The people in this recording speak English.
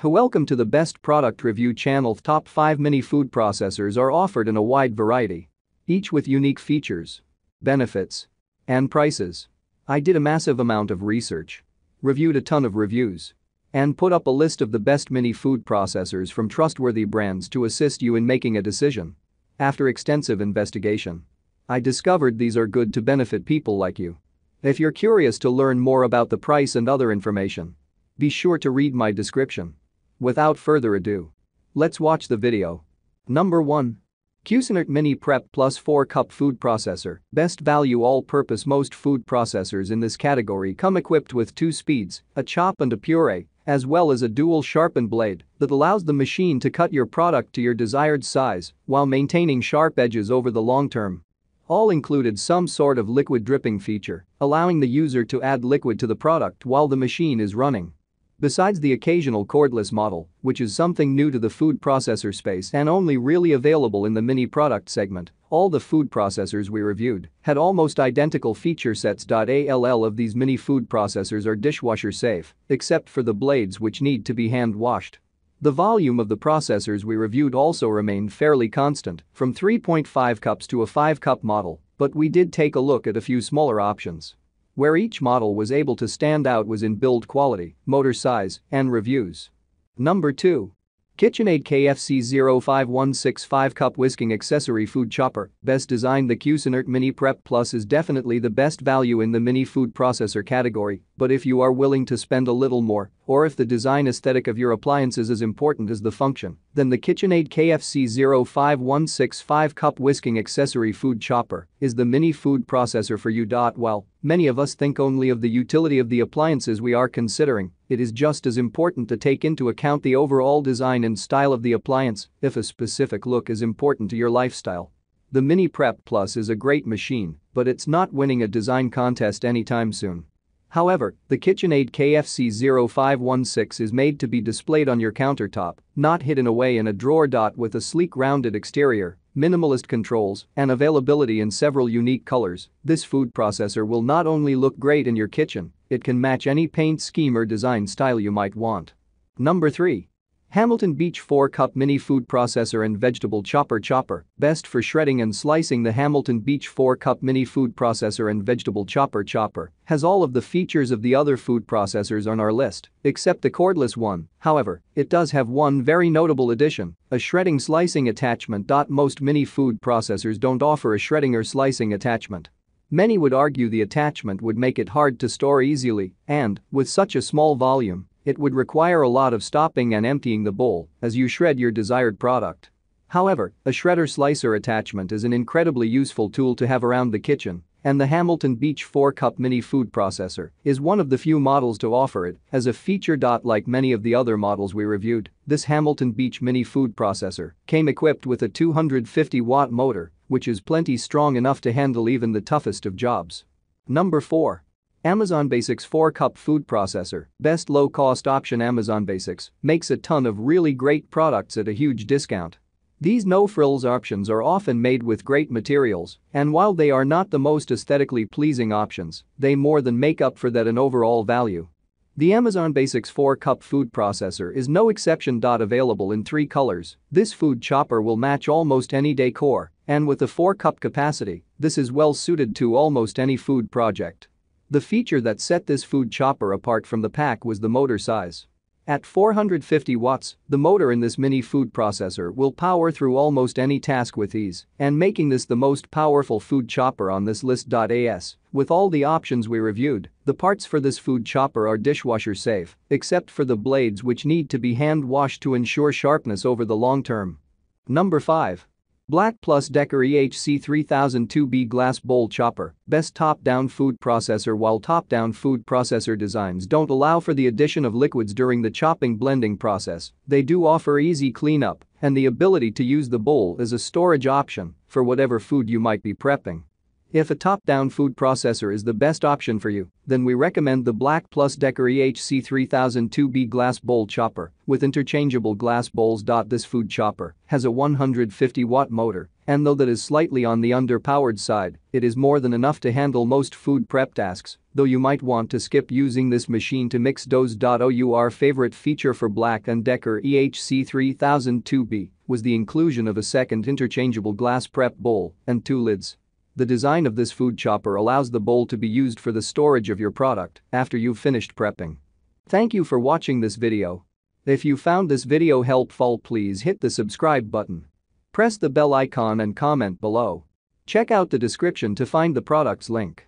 Welcome to the best product review channel top 5 mini food processors are offered in a wide variety. Each with unique features, benefits, and prices. I did a massive amount of research. Reviewed a ton of reviews. And put up a list of the best mini food processors from trustworthy brands to assist you in making a decision. After extensive investigation, I discovered these are good to benefit people like you. If you're curious to learn more about the price and other information, be sure to read my description. Without further ado, let's watch the video. Number 1. Cuisinart Mini Prep Plus 4 Cup Food Processor, best value all-purpose Most food processors in this category come equipped with two speeds, a chop and a puree, as well as a dual sharpened blade that allows the machine to cut your product to your desired size while maintaining sharp edges over the long term. All included some sort of liquid dripping feature, allowing the user to add liquid to the product while the machine is running. Besides the occasional cordless model, which is something new to the food processor space and only really available in the mini product segment, all the food processors we reviewed had almost identical feature sets. All of these mini food processors are dishwasher safe, except for the blades which need to be hand washed. The volume of the processors we reviewed also remained fairly constant, from 3.5 cups to a 5 cup model, but we did take a look at a few smaller options. Where each model was able to stand out was in build quality, motor size, and reviews. Number 2. KitchenAid KFC 05165 Cup Whisking Accessory Food Chopper, best designed The Cuisinart Mini Prep Plus is definitely the best value in the mini food processor category, but if you are willing to spend a little more, or if the design aesthetic of your appliance is as important as the function, then the KitchenAid KFC 05165 Cup Whisking Accessory Food Chopper is the mini food processor for you. While many of us think only of the utility of the appliances we are considering, it is just as important to take into account the overall design and style of the appliance if a specific look is important to your lifestyle. The Mini Prep Plus is a great machine, but it's not winning a design contest anytime soon. However, the KitchenAid KFC 0516 is made to be displayed on your countertop, not hidden away in a drawer. With a sleek rounded exterior, minimalist controls, and availability in several unique colors, this food processor will not only look great in your kitchen, it can match any paint scheme or design style you might want. Number 3. Hamilton Beach 4-Cup Mini Food Processor and Vegetable Chopper Chopper, best for shredding and slicing the Hamilton Beach 4-Cup Mini Food Processor and Vegetable Chopper Chopper has all of the features of the other food processors on our list, except the cordless one, however, it does have one very notable addition, a shredding slicing attachment. Most mini food processors don't offer a shredding or slicing attachment. Many would argue the attachment would make it hard to store easily and, with such a small volume, it would require a lot of stopping and emptying the bowl as you shred your desired product. However, a shredder slicer attachment is an incredibly useful tool to have around the kitchen, and the Hamilton Beach 4-cup mini food processor is one of the few models to offer it as a feature. Like many of the other models we reviewed, this Hamilton Beach mini food processor came equipped with a 250-watt motor, which is plenty strong enough to handle even the toughest of jobs. Number 4. Amazon Basics 4-Cup Food Processor, best low-cost option Amazon Basics, makes a ton of really great products at a huge discount. These no-frills options are often made with great materials, and while they are not the most aesthetically pleasing options, they more than make up for that in overall value. The Amazon Basics 4-cup food processor is no exception. Available in three colors, this food chopper will match almost any decor, and with a 4-cup capacity, this is well suited to almost any food project. The feature that set this food chopper apart from the pack was the motor size. At 450 watts, the motor in this mini food processor will power through almost any task with ease and making this the most powerful food chopper on this list. As, with all the options we reviewed, the parts for this food chopper are dishwasher safe, except for the blades which need to be hand washed to ensure sharpness over the long term. Number 5. Black Plus Decker EHC 3002B Glass Bowl Chopper, best top-down food processor While top-down food processor designs don't allow for the addition of liquids during the chopping blending process, they do offer easy cleanup and the ability to use the bowl as a storage option for whatever food you might be prepping. If a top-down food processor is the best option for you, then we recommend the Black Plus Decker EHC 3002B glass bowl chopper with interchangeable glass bowls. This food chopper has a 150 watt motor and though that is slightly on the underpowered side, it is more than enough to handle most food prep tasks, though you might want to skip using this machine to mix doughs. Our favorite feature for Black & Decker EHC 3002B was the inclusion of a second interchangeable glass prep bowl and two lids. The design of this food chopper allows the bowl to be used for the storage of your product after you've finished prepping. Thank you for watching this video. If you found this video helpful please hit the subscribe button. Press the bell icon and comment below. Check out the description to find the product's link.